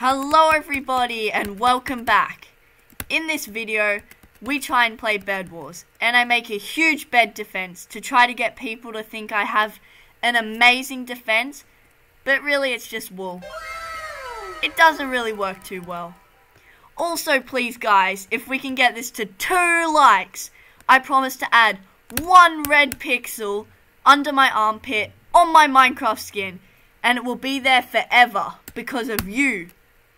Hello everybody and welcome back. In this video, we try and play Bed Wars, and I make a huge bed defense to try to get people to think I have an amazing defense, but really it's just wool. It doesn't really work too well. Also, please guys, if we can get this to two likes, I promise to add one red pixel under my armpit on my Minecraft skin, and it will be there forever because of you,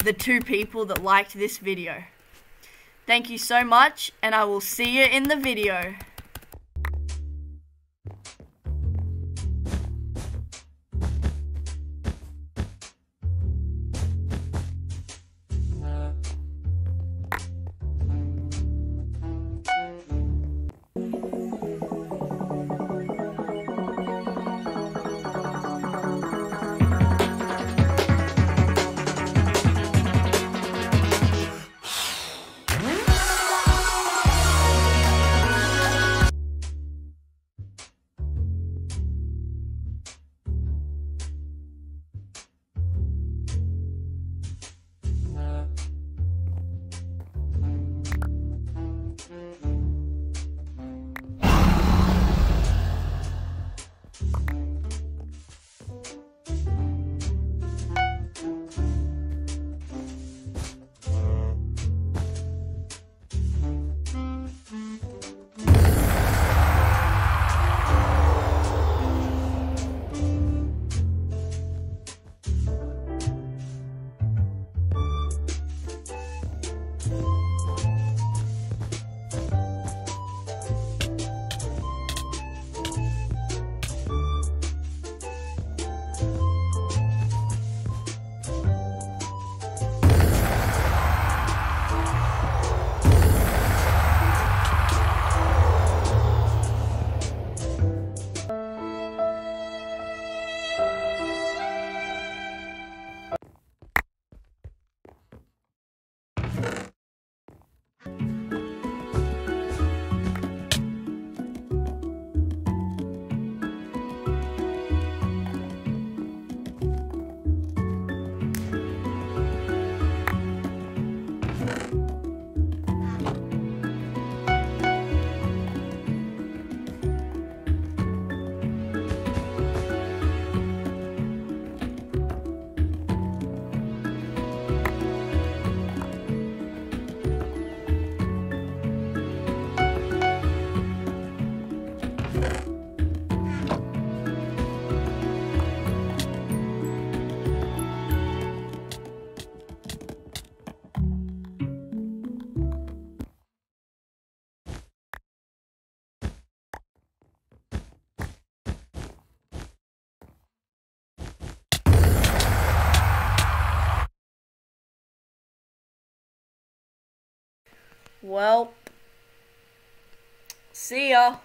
the two people that liked this video. Thank you so much, and I will see you in the video. Well, see ya.